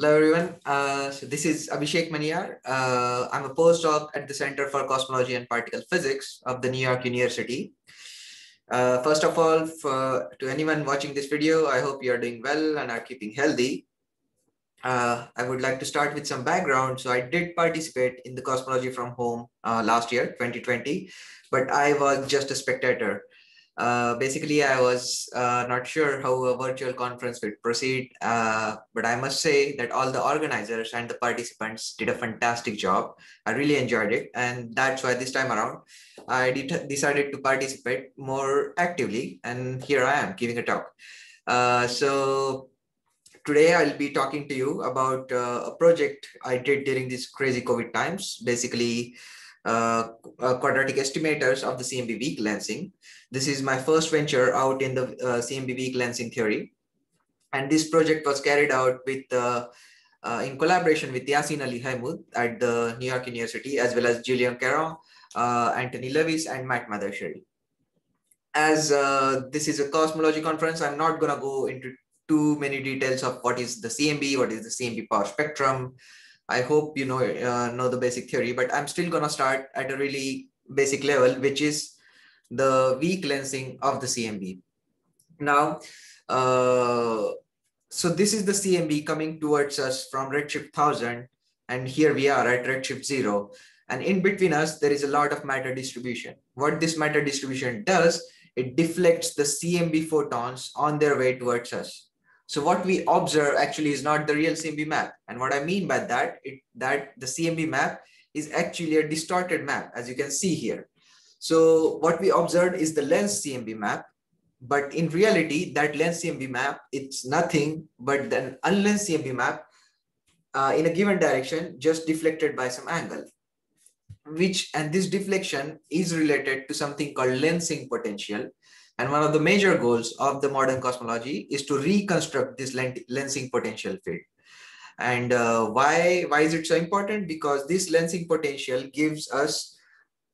Hello, everyone. Uh, so this is Abhishek Maniyar. Uh, I'm a postdoc at the Center for Cosmology and Particle Physics of the New York University. Uh, first of all, for, to anyone watching this video, I hope you are doing well and are keeping healthy. Uh, I would like to start with some background. So I did participate in the Cosmology from Home uh, last year, 2020, but I was just a spectator. Uh, basically, I was uh, not sure how a virtual conference would proceed, uh, but I must say that all the organizers and the participants did a fantastic job. I really enjoyed it. And that's why this time around, I decided to participate more actively. And here I am giving a talk. Uh, so today I'll be talking to you about uh, a project I did during these crazy COVID times, basically uh, quadratic estimators of the CMB weak lensing. This is my first venture out in the uh, CMB weak lensing theory. And this project was carried out with uh, uh, in collaboration with Yacine Ali Haimoud at the New York University, as well as Julien Carron, uh, Antony Lewis, and Matt Madhavacheril. As uh, this is a cosmology conference, I'm not going to go into too many details of what is the CMB, what is the CMB power spectrum. I hope you know uh, know the basic theory, but I'm still to start at a really basic level, which is the weak lensing of the CMB. Now, uh, so this is the CMB coming towards us from redshift 1000, and here we are at redshift 0. And in between us, there is a lot of matter distribution. What this matter distribution does, it deflects the CMB photons on their way towards us. So what we observe actually is not the real CMB map. And what I mean by that, it, that the CMB map is actually a distorted map, as you can see here. So what we observed is the lens CMB map, but in reality, that lens CMB map, it's nothing but an unlens CMB map uh, in a given direction, just deflected by some angle, which, and this deflection is related to something called lensing potential. And one of the major goals of the modern cosmology is to reconstruct this lensing potential field. And uh, why, why is it so important? Because this lensing potential gives us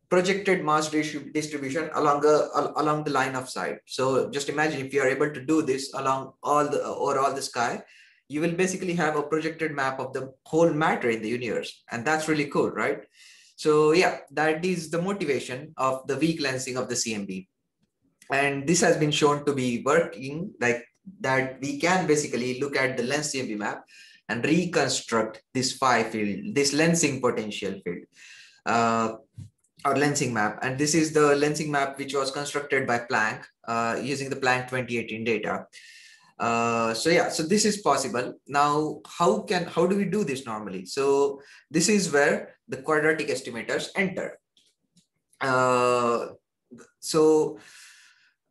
projected mass distribution along the along the line of sight. So just imagine if you are able to do this along all the or all the sky, you will basically have a projected map of the whole matter in the universe, and that's really cool, right? So yeah, that is the motivation of the weak lensing of the CMB, and this has been shown to be working like that. We can basically look at the lens CMB map and reconstruct this phi field, this lensing potential field. Uh, our lensing map. And this is the lensing map which was constructed by Planck uh, using the Planck 2018 data. Uh, so yeah, so this is possible. Now, how can how do we do this normally? So this is where the quadratic estimators enter. Uh, so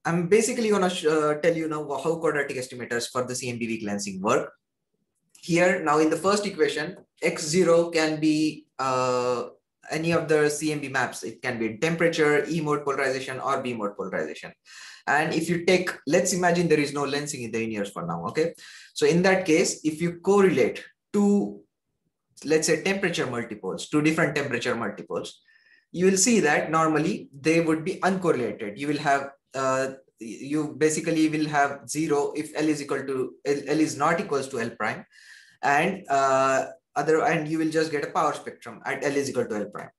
I'm basically gonna uh, tell you now how quadratic estimators for the CMB lensing work. Here now in the first equation, x0 can be uh, any of the CMB maps. It can be temperature, E mode polarization, or B mode polarization. And if you take, let's imagine there is no lensing in the universe for now, okay? So in that case, if you correlate two, let's say temperature multipoles, two different temperature multipoles, you will see that normally they would be uncorrelated. You will have, uh, you basically will have zero if L is equal to, L, L is not equals to L prime. And uh, other and you will just get a power spectrum at L is equal to L prime.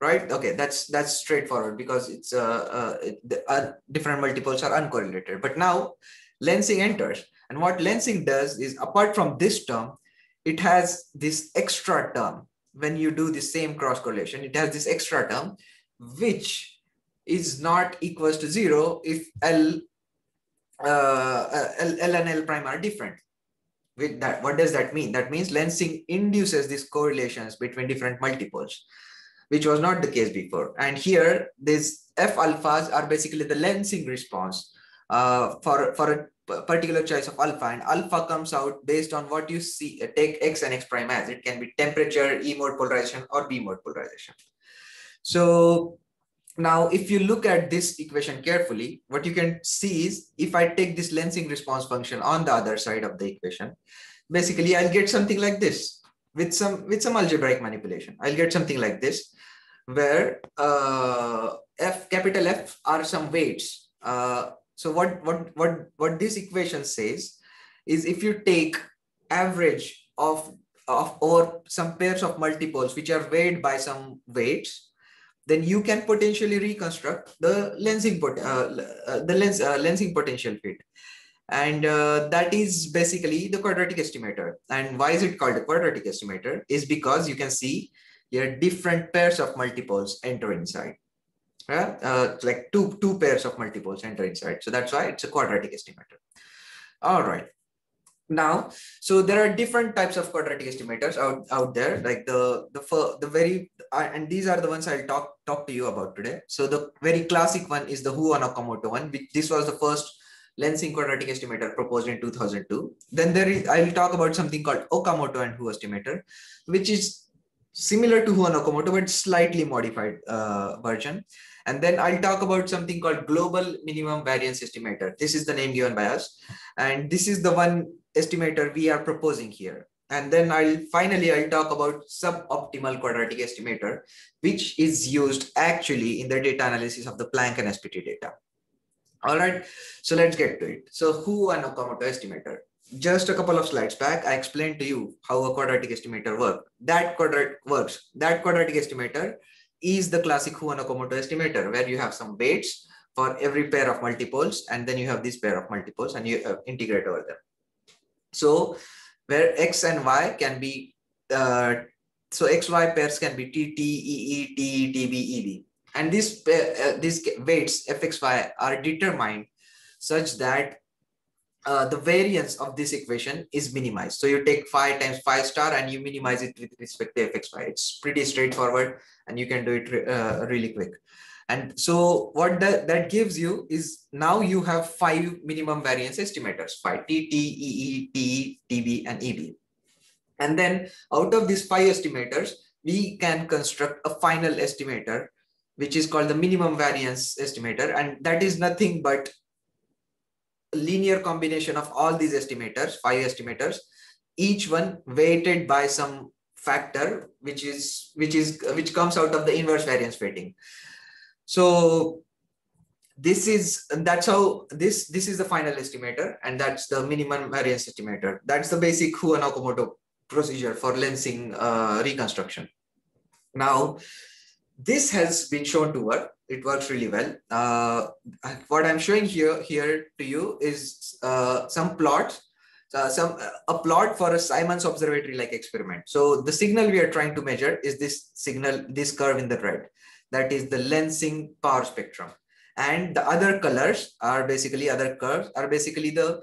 Right? Okay, that's that's straightforward because it's uh, uh, the, uh, different multipoles are uncorrelated. But now lensing enters, and what lensing does is apart from this term, it has this extra term. When you do the same cross correlation, it has this extra term, which is not equals to zero if L, uh, uh L, L and L prime are different. With that what does that mean? That means lensing induces these correlations between different multipoles which was not the case before. And here these f alphas are basically the lensing response uh, for for a particular choice of alpha. And alpha comes out based on what you see uh, take x and x prime as. It can be temperature e mode polarization or b mode polarization. So now, if you look at this equation carefully, what you can see is if I take this lensing response function on the other side of the equation, basically I'll get something like this with some with some algebraic manipulation. I'll get something like this where uh, f capital F are some weights. Uh, so what what what what this equation says is if you take average of, of or some pairs of multipoles which are weighed by some weights, then you can potentially reconstruct the lensing pot, uh, uh, the lens uh, lensing potential field and uh, that is basically the quadratic estimator. And why is it called a quadratic estimator? Is because you can see here different pairs of multipoles enter inside. Yeah uh, like two two pairs of multipoles enter inside. So that's why it's a quadratic estimator. All right. Now so there are different types of quadratic estimators out out there like the the the very and these are the ones i'll talk talk to you about today so the very classic one is the hu okamoto one which this was the first lensing quadratic estimator proposed in 2002. Then there is, I'll talk about something called Okamoto and Hu estimator, which is similar to Hu Okamoto, but slightly modified uh, version. And then I'll talk about something called global minimum variance estimator. This is the name given by us. And this is the one estimator we are proposing here. And then I'll finally, I'll talk about suboptimal quadratic estimator, which is used actually in the data analysis of the Planck and SPT data. All right, so let's get to it. So Hu and Okamoto estimator. Just a couple of slides back, I explained to you how a quadratic estimator works. That quadratic works. That quadratic estimator is the classic Hu and Okamoto estimator, where you have some weights for every pair of multipoles, and then you have this pair of multipoles, and you uh, integrate over them. So where x and y can be, uh, so x y pairs can be t, t, e, e, t, t, b, e, b and these, uh, these weights fxy are determined such that uh, the variance of this equation is minimized. So you take phi times phi star and you minimize it with respect to fxy. It's pretty straightforward and you can do it re uh, really quick. And so what that, that gives you is now you have five minimum variance estimators, phi t, t, e, e, t, tb, and eb. And then out of these five estimators, we can construct a final estimator which is called the minimum variance estimator. And that is nothing but a linear combination of all these estimators, five estimators, each one weighted by some factor, which is, which is, which comes out of the inverse variance weighting. So this is, that's how this, this is the final estimator and that's the minimum variance estimator. That's the basic Hu and Okamoto procedure for lensing uh, reconstruction. Now, this has been shown to work. It works really well. Uh, what I'm showing here here to you is uh, some plot, uh, some a plot for a Simons observatory like experiment. So the signal we are trying to measure is this signal, this curve in the red. That is the lensing power spectrum. And the other colors are basically other curves are basically the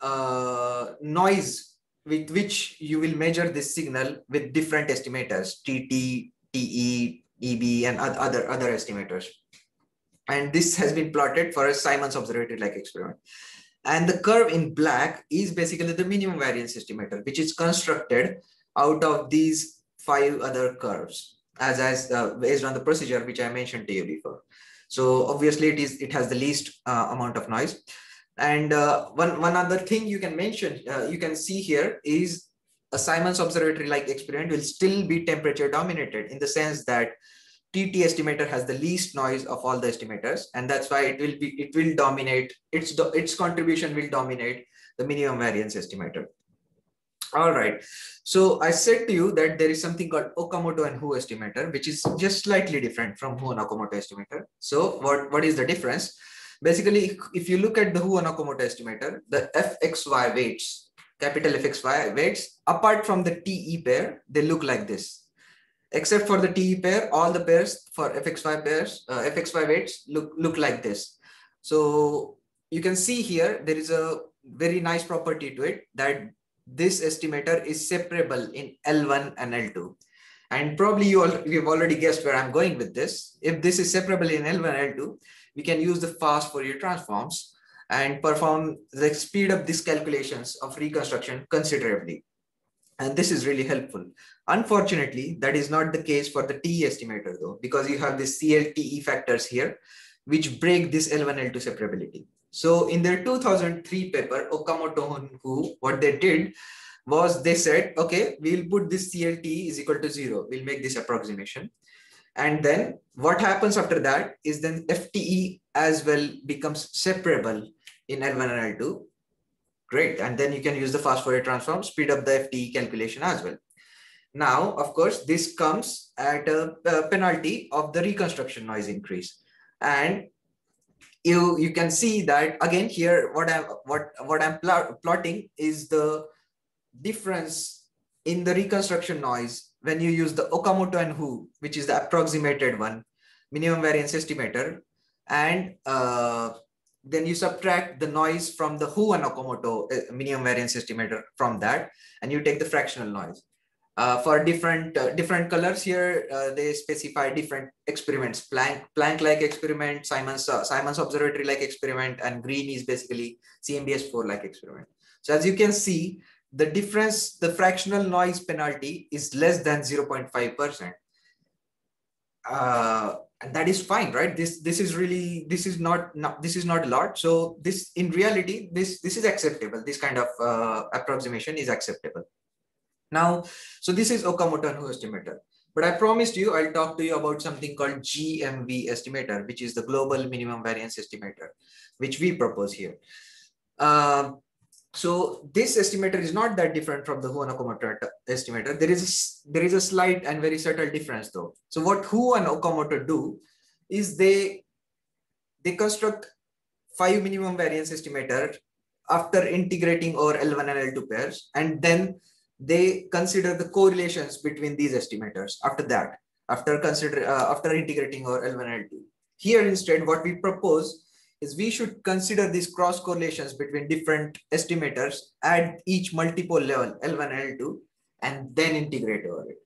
uh, noise with which you will measure this signal with different estimators, TT, TE, EB, and other, other estimators. And this has been plotted for a Simons observatory-like experiment. And the curve in black is basically the minimum variance estimator, which is constructed out of these five other curves as, as uh, based on the procedure which I mentioned to you before. So obviously it is it has the least uh, amount of noise. And uh, one, one other thing you can mention, uh, you can see here is a Simons observatory like experiment will still be temperature dominated in the sense that TT estimator has the least noise of all the estimators and that's why it will be it will dominate its its contribution will dominate the minimum variance estimator all right. So i said to you that there is something called okamoto and hu estimator which is just slightly different from hu and okamoto estimator. So what what is the difference? Basically if you look at the hu and okamoto estimator the fxy weights capital fxy weights apart from the te pair they look like this. Except for the TE pair, all the pairs for FXY pairs, uh, FXY weights look, look like this. So you can see here, there is a very nice property to it that this estimator is separable in L1 and L2. And probably you all, you've already guessed where I'm going with this. If this is separable in L1 and L2, we can use the fast Fourier transforms and perform the speed up these calculations of reconstruction considerably. And this is really helpful. Unfortunately, that is not the case for the TE estimator though, because you have the CLTE factors here, which break this L1, L2 separability. So in their 2003 paper, Okamoto Hu, what they did was they said, okay, we'll put this CLTE is equal to zero. We'll make this approximation. And then what happens after that is then FTE as well becomes separable in L1 and L2 great. And then you can use the fast Fourier transform, speed up the FTE calculation as well. Now, of course, this comes at a, a penalty of the reconstruction noise increase. And you, you can see that again here, what I'm, what, what I'm pl plotting is the difference in the reconstruction noise when you use the Okamoto and Hu, which is the approximated one, minimum variance estimator, and uh, then you subtract the noise from the Hu and Okamoto uh, minimum variance estimator from that, and you take the fractional noise. Uh, for different uh, different colors here, uh, they specify different experiments. Planck Planck like experiment, Simons uh, Simons observatory like experiment, and green is basically CMBS four like experiment. So as you can see, the difference, the fractional noise penalty is less than 0.5 percent. Uh, and that is fine right this this is really this is not, not this is not a lot so this in reality this this is acceptable this kind of uh, approximation is acceptable now so this is okamoto and hu estimator but i promised you i'll talk to you about something called gmv estimator which is the global minimum variance estimator which we propose here um, so this estimator is not that different from the Hu and Okamoto estimator. There is a, there is a slight and very subtle difference though. So what Hu and Okamoto do is they they construct five minimum variance estimator after integrating over L1 and L2 pairs, and then they consider the correlations between these estimators after that, after consider uh, after integrating over L1 and L2. Here instead, what we propose is we should consider these cross correlations between different estimators at each multipole level, L1 and L2, and then integrate over it.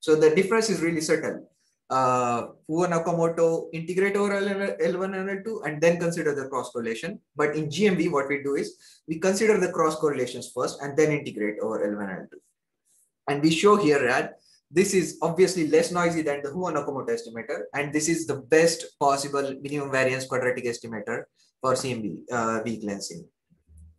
So the difference is really subtle. Uh, Hu and integrate over L1 and L2 and then consider the cross correlation. But in GMV, what we do is we consider the cross correlations first and then integrate over L1 and L2. And we show here that this is obviously less noisy than the Hu and estimator, and this is the best possible minimum variance quadratic estimator for CMB uh, weak lensing.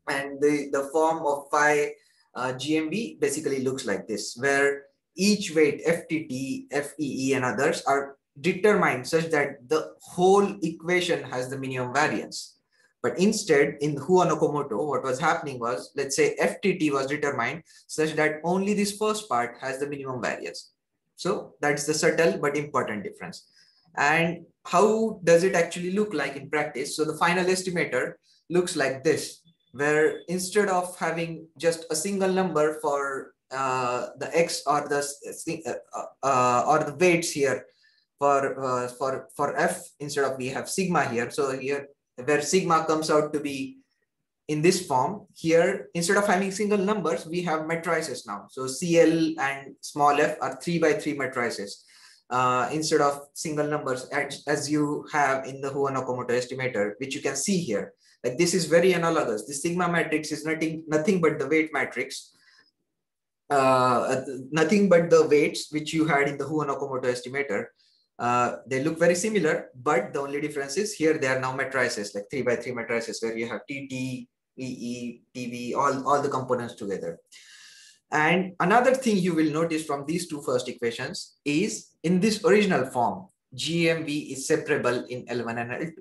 And the, the form of phi uh, GMV basically looks like this, where each weight, FTT, FEE, and others are determined such that the whole equation has the minimum variance. But instead, in Hu and what was happening was, let's say FTT was determined such that only this first part has the minimum variance. So that's the subtle but important difference. And how does it actually look like in practice? So the final estimator looks like this, where instead of having just a single number for uh, the X or the uh, uh, or the weights here for uh, for for F instead of we have sigma here. So here where sigma comes out to be in this form here instead of having single numbers we have matrices now. So cl and small f are three by three matrices. Uh, instead of single numbers as, as you have in the Hu and Okamoto estimator which you can see here. Like this is very analogous. The sigma matrix is nothing nothing but the weight matrix uh, nothing but the weights which you had in the Hu and Okamoto estimator uh, they look very similar, but the only difference is here they are now matrices, like three by three matrices, where you have TT, EE, TB, all, all the components together. And another thing you will notice from these two first equations is in this original form, GMV is separable in L1 and L2.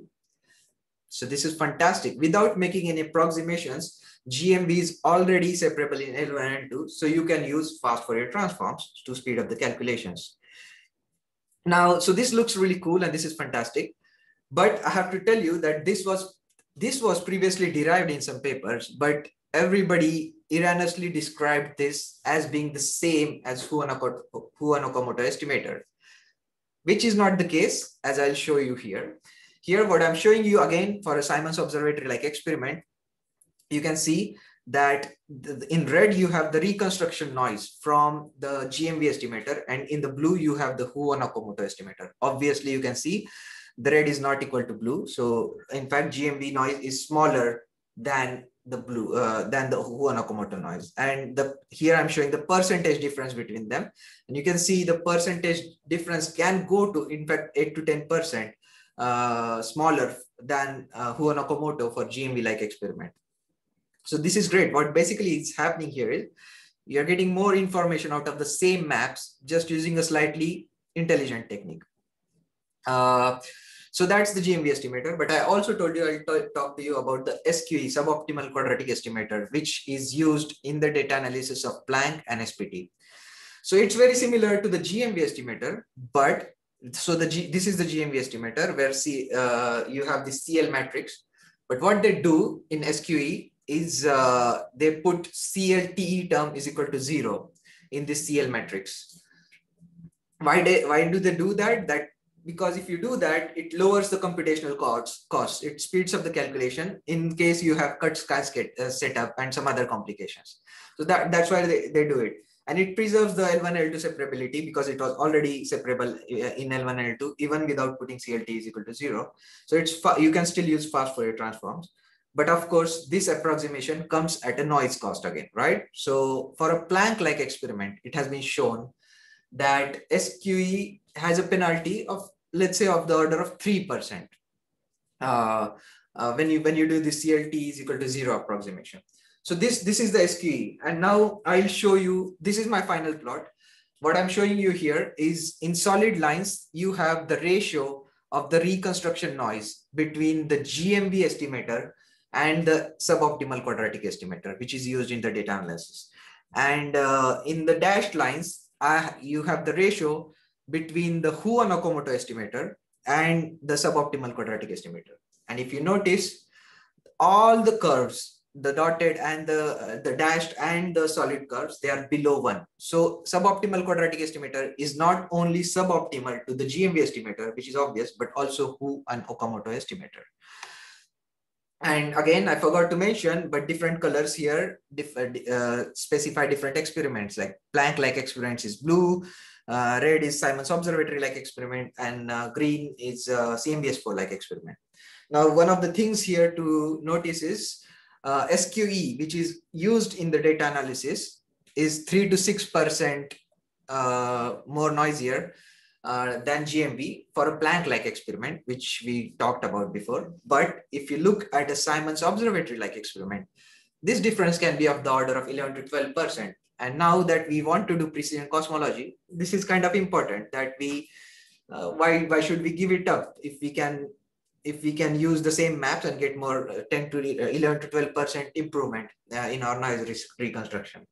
So this is fantastic. Without making any approximations, GMV is already separable in L1 and L2. So you can use fast Fourier transforms to speed up the calculations. Now, so this looks really cool and this is fantastic. But I have to tell you that this was this was previously derived in some papers, but everybody erroneously described this as being the same as Hu and Okamoto estimator, which is not the case, as I'll show you here. Here, what I'm showing you again for a Simons observatory like experiment, you can see that in red you have the reconstruction noise from the GMV estimator and in the blue you have the Hu and Okamoto estimator. Obviously you can see the red is not equal to blue. So in fact GMV noise is smaller than the blue uh, than the Hu and Okamoto noise. And the here I'm showing the percentage difference between them. And you can see the percentage difference can go to in fact 8 to 10% uh, smaller than uh, for GMV like experiment. So this is great. What basically is happening here is you're getting more information out of the same maps just using a slightly intelligent technique. Uh, So that's the GMV estimator. But I also told you I'll talk to you about the SQE, suboptimal quadratic estimator, which is used in the data analysis of Planck and SPT. So it's very similar to the GMV estimator, but so the G, this is the GMV estimator where C, uh, you have the CL matrix. But what they do in SQE is uh, they put CLTE term is equal to zero in this CL matrix. Why, they, why do they do that? That because if you do that, it lowers the computational costs. Cost. It speeds up the calculation in case you have cuts cascade uh, setup and some other complications. So that, that's why they, they do it. And it preserves the L1, L2 separability because it was already separable uh, in L1, L2, even without putting CLT is equal to zero. So it's you can still use fast Fourier transforms. But of course, this approximation comes at a noise cost again, right? So for a Planck-like experiment, it has been shown that SQE has a penalty of, let's say, of the order of 3%. Uh, uh, when you when you do the CLT is equal to zero approximation. So this, this is the SQE. And now I'll show you, this is my final plot. What I'm showing you here is in solid lines, you have the ratio of the reconstruction noise between the GMV estimator and the suboptimal quadratic estimator, which is used in the data analysis. And uh, in the dashed lines, uh, you have the ratio between the Hu and Okamoto estimator and the suboptimal quadratic estimator. And if you notice, all the curves, the dotted and the, uh, the dashed and the solid curves, they are below one. So suboptimal quadratic estimator is not only suboptimal to the GMV estimator, which is obvious, but also Hu and Okamoto estimator. And again, I forgot to mention, but different colors here diff uh, specify different experiments like Planck-like experiments is blue, uh, red is Simons observatory-like experiment, and uh, green is uh, CMBS4-like experiment. Now, one of the things here to notice is uh, SQE, which is used in the data analysis, is 3 to 6% uh, more noisier uh, than GMV for a Planck-like experiment, which we talked about before. But if you look at a Simons observatory-like experiment, this difference can be of the order of 11 to 12%. And now that we want to do precision cosmology, this is kind of important that we, uh, why, why should we give it up if we can if we can use the same maps and get more uh, 10 to uh, 11 to 12 percent improvement uh, in our noise risk reconstruction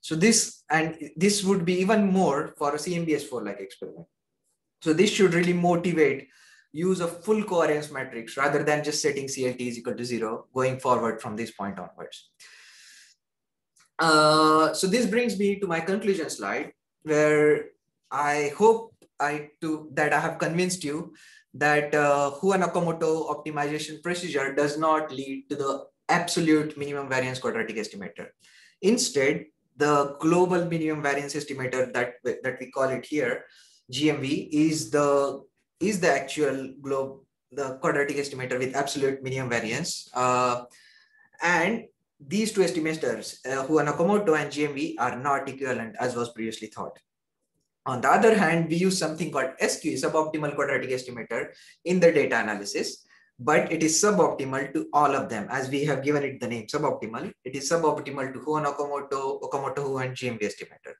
so this and this would be even more for a cmbs4 like experiment so this should really motivate use of full covariance matrix rather than just setting CLT is equal to zero going forward from this point onwards. Uh, so this brings me to my conclusion slide where I hope I to that I have convinced you that uh, Hu and Okamoto optimization procedure does not lead to the absolute minimum variance quadratic estimator. Instead, the global minimum variance estimator that, that we call it here GMV is the is the actual globe the quadratic estimator with absolute minimum variance. Uh, and these two estimators, uh, Hu and Okamoto and GMV, are not equivalent as was previously thought. On the other hand, we use something called SQ, suboptimal quadratic estimator, in the data analysis, but it is suboptimal to all of them as we have given it the name suboptimal. It is suboptimal to Hua Nakamoto, Okamoto Hu, and GMV estimator.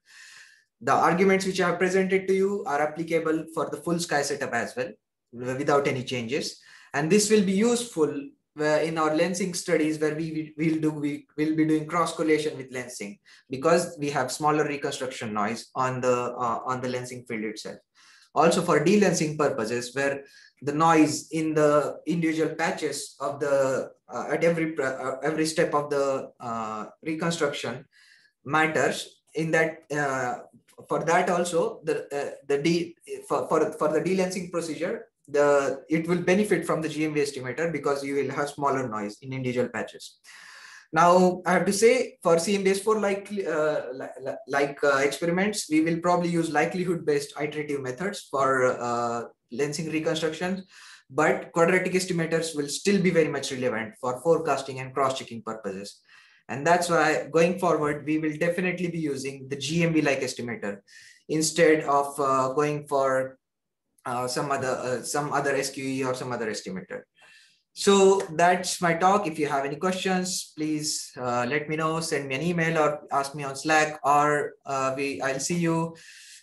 The arguments which I have presented to you are applicable for the full sky setup as well, without any changes. And this will be useful in our lensing studies where we will do we will be doing cross correlation with lensing because we have smaller reconstruction noise on the uh, on the lensing field itself also for delensing purposes where the noise in the individual patches of the uh, at every uh, every step of the uh, reconstruction matters in that uh, for that also the uh, the d for, for for the delensing procedure the it will benefit from the gmv estimator because you will have smaller noise in individual patches. Now i have to say for cmbs4 like uh, like, like uh, experiments we will probably use likelihood based iterative methods for uh, lensing reconstructions but quadratic estimators will still be very much relevant for forecasting and cross checking purposes and that's why going forward, we will definitely be using the GMV-like estimator instead of uh, going for uh, some other uh, some other SQE or some other estimator. So that's my talk. If you have any questions, please uh, let me know. Send me an email or ask me on Slack, or uh, we I'll see you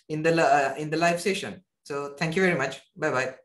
in the uh, in the live session. So thank you very much. Bye bye.